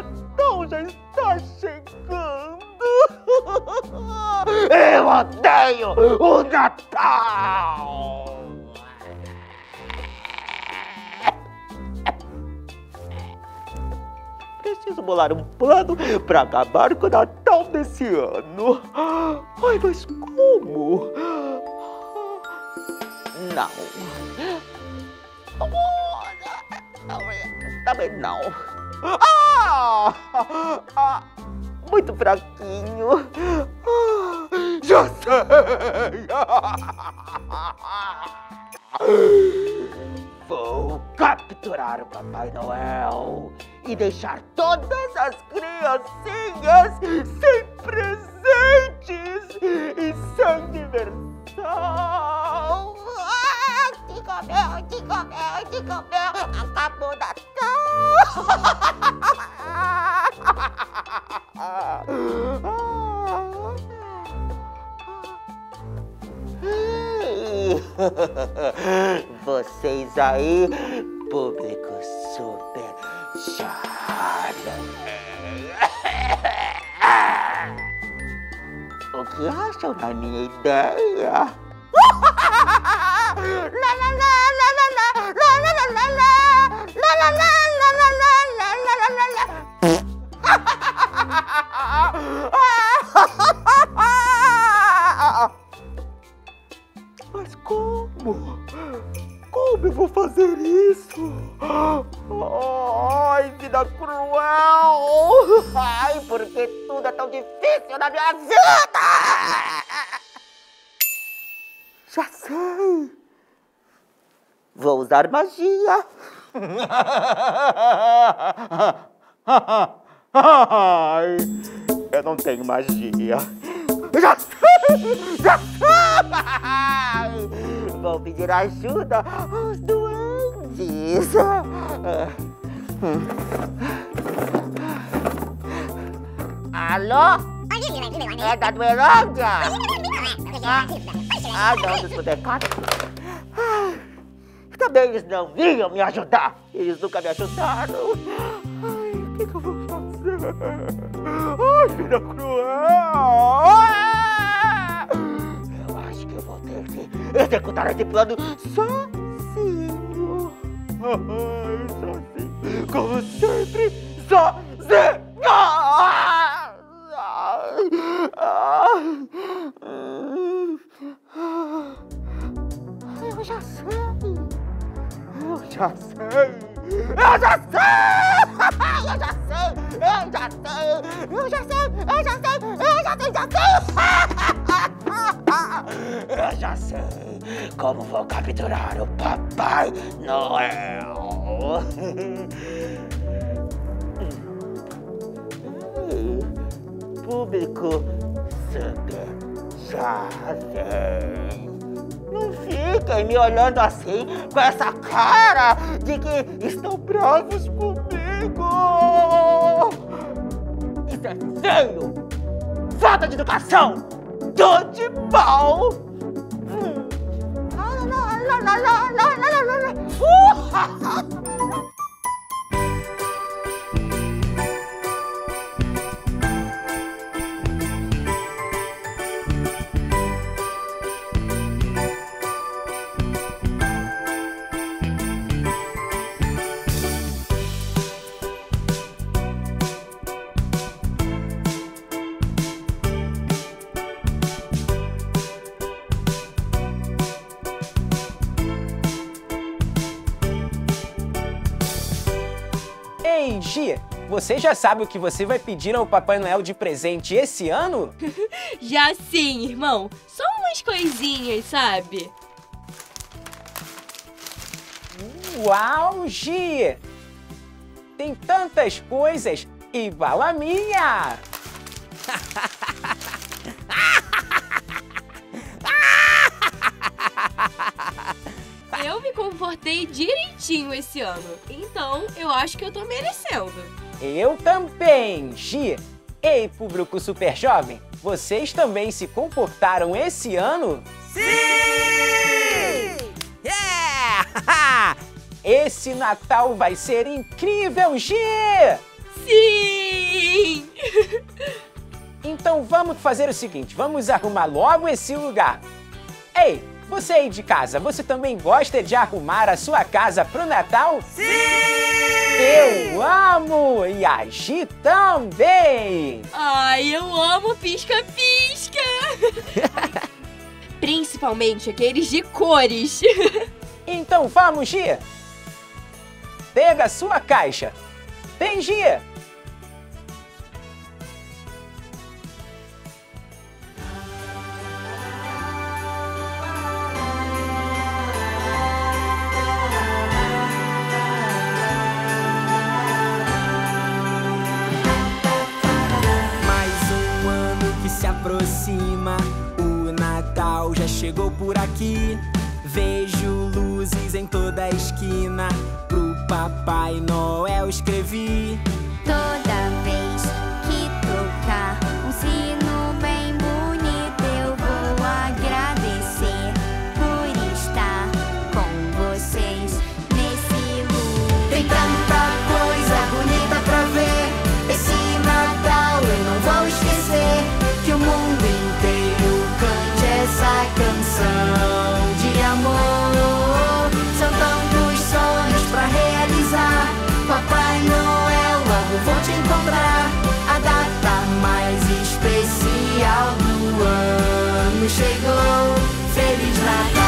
Natal já está chegando. Eu odeio o Natal. Preciso bolar um plano para acabar com o Natal desse ano. Ai, mas como? Não. Também não. Ah! ah muito fraquinho. Ah, já sei! Vou capturar o Papai Noel e deixar todas as criancinhas sem presentes e sem diversão. Ah, Tico meu, Tico meu, Tico meu, acabou o Natal. Vocês aí, público super chato. O que acham da minha ideia? la la Como eu vou fazer isso? Ai, vida cruel! Ai, por que tudo é tão difícil na minha vida? Já sei! Vou usar magia! Eu não tenho magia. Vão pedir ajuda aos duendes. Alô? É da Duelândia? Ah, não, dos bonecos. Também eles não vinham me ajudar. Eles nunca me ajudaram. Ai, o que, que eu vou fazer? Ai, vida cruel! executar esse plano sozinho. Ai, sozinho, como sempre, capturar o Papai Noel. Público jovem. Não fiquem me olhando assim com essa cara de que estão bravos comigo. Isso é feio. Falta de educação. Tô de mal. 来来来来来来来哦哈哈 ha. Você já sabe o que você vai pedir ao Papai Noel de presente esse ano? já sim, irmão. Só umas coisinhas, sabe? Uau, Gi! Tem tantas coisas igual a minha! comportei direitinho esse ano, então eu acho que eu tô merecendo. Eu também, Gi! Ei, público super jovem, vocês também se comportaram esse ano? Sim! Yeah! Esse Natal vai ser incrível, Gi! Sim! Então vamos fazer o seguinte, vamos arrumar logo esse lugar. Ei, você aí de casa, você também gosta de arrumar a sua casa pro Natal? Sim! Eu amo! E a Gi também! Ai, eu amo pisca-pisca! Principalmente aqueles de cores. Então vamos, Gi! Pega a sua caixa. Vem, Gi! Por aqui. Vejo luzes em toda a esquina, pro Papai Noel escrevi. Chegou. Feliz Natal!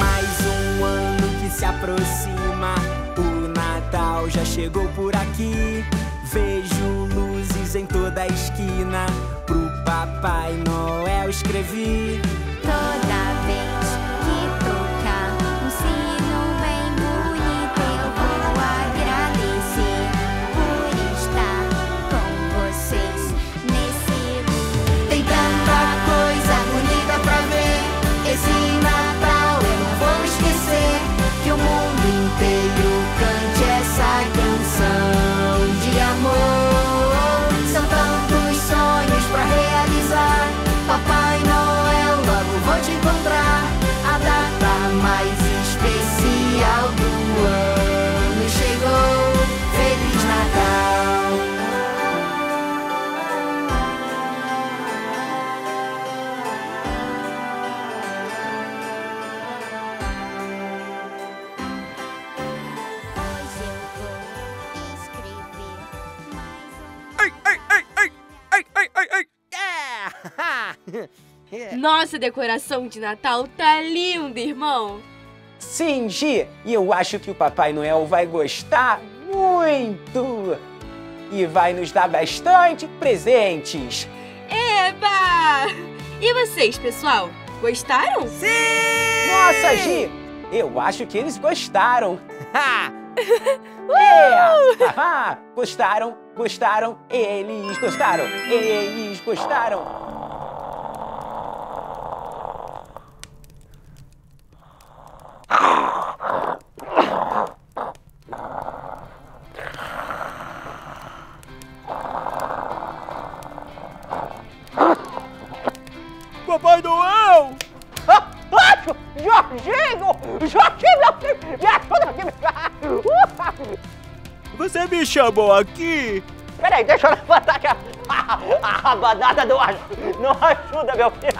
Mais um ano que se aproxima, o Natal já chegou por aqui. Vejo luzes em toda a esquina, pro Papai Noel escrevi. Mundo Nossa decoração de Natal tá linda, irmão! Sim, Gi, e eu acho que o Papai Noel vai gostar muito! E vai nos dar bastante presentes! Eba! E vocês, pessoal? Gostaram? Nossa, Gi, eu acho que eles gostaram! é! Haha, gostaram, gostaram, eles gostaram, eles gostaram! Chamou aqui? Peraí, deixa eu levantar aqui. a- A, não, aju- não ajuda, meu filho.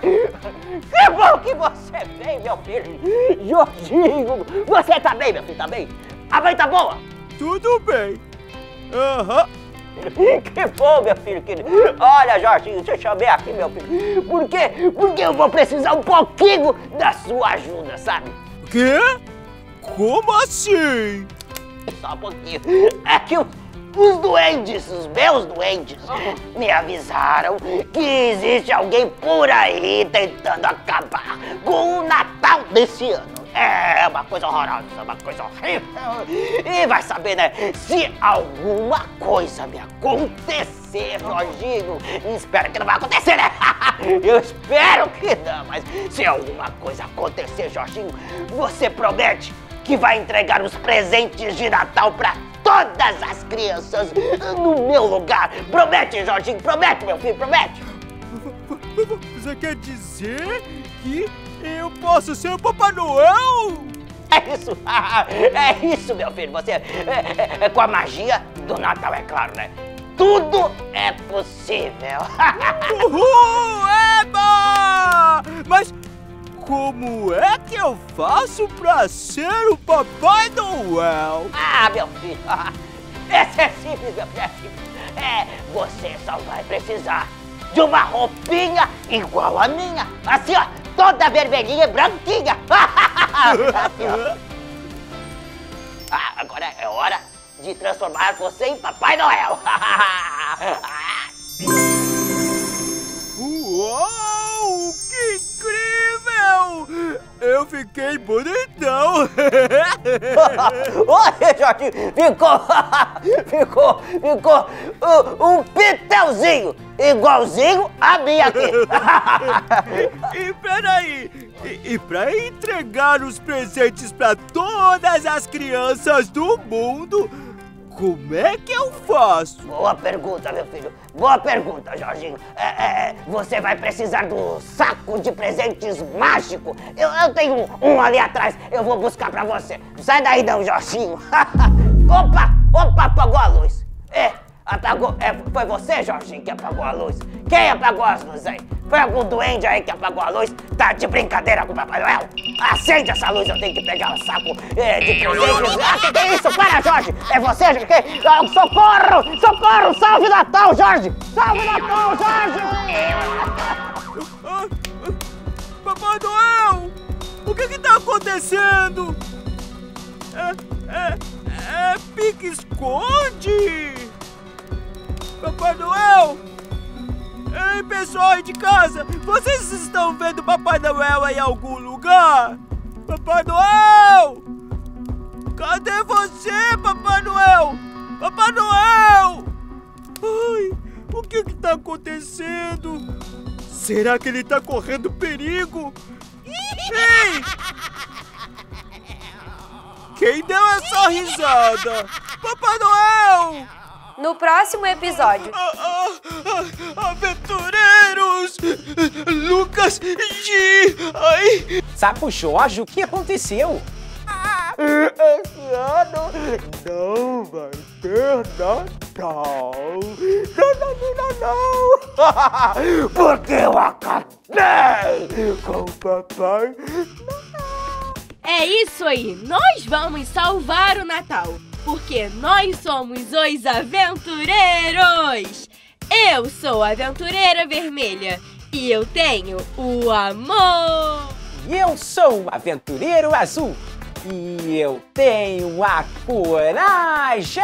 Que bom que você veio, meu filho. Jorginho, você tá bem, meu filho, tá bem? A mãe tá boa? Tudo bem. Aham. Que bom, meu filho querido. Olha, Jorginho, deixa eu chamei aqui, meu filho. Por quê? Porque eu vou precisar um pouquinho da sua ajuda, sabe? Quê? Como assim? Só um pouquinho. É que os duendes, os meus duendes, me avisaram que existe alguém por aí tentando acabar com o Natal desse ano. É uma coisa horrorosa, uma coisa horrível. E vai saber, né? Se alguma coisa me acontecer, Jorginho, espero que não vai acontecer, né? Eu espero que não, mas se alguma coisa acontecer, Jorginho, você promete que vai entregar os presentes de Natal pra todas as crianças no meu lugar. Promete, Jorginho, promete, meu filho, promete. Você quer dizer que eu posso ser o Papai Noel? É isso, é isso, meu filho. Você, é, é- é com a magia do Natal, é claro, né? Tudo é possível. Uhul! Eba! Como é que eu faço pra ser o Papai Noel? Ah, meu filho, esse é simples, é simples. É, você só vai precisar de uma roupinha igual a minha. Assim, ó, toda vermelhinha e branquinha. Assim. Ah, agora é hora de transformar você em Papai Noel. fiquei bonitão! Olha, Jorginho, ficou, ficou, ficou um, um pitelzinho, igualzinho a minha aqui. e peraí! E, e pra entregar os presentes pra todas as crianças do mundo, como é que eu faço? Boa pergunta, meu filho. Boa pergunta, Jorginho. É, é, é, você vai precisar do saco de presentes mágico. Eu, eu tenho um, um ali atrás. Eu vou buscar pra você. Sai daí não, Jorginho. opa, opa, apagou a luz. É, apagou. É, foi você, Jorginho, que apagou a luz? Quem apagou as luzes aí? Foi algum duende aí que apagou a luz? Tá de brincadeira com o Papai Noel? Acende essa luz, eu tenho que pegar o saco é, de presentes. Ah, que que é isso? Para, Jorge! É você, Jorge? Ah, socorro! Socorro! Salve Natal, Jorge! Salve Natal, Jorge! Ah, ah, Papai Noel! O que que tá acontecendo? É, é, é pique-esconde! Papai Noel! Ei, pessoal aí de casa! Vocês estão vendo Papai Noel em algum lugar? Papai Noel! Cadê você, Papai Noel? Papai Noel! Ai, o que que tá acontecendo? Será que ele tá correndo perigo? Ei! Quem deu essa risada? Papai Noel! No próximo episódio. Ah, ah, ah, aventureiros! Lucas G! Ai! Sapo Jorge, o que aconteceu? Esse ano não vai ter Natal! Não, não, não, não, não! Porque eu acabei com o papai É isso aí, nós vamos salvar o Natal, porque nós somos os aventureiros! Eu sou a aventureira vermelha e eu tenho o amor! E eu sou o aventureiro azul. E eu tenho a coragem!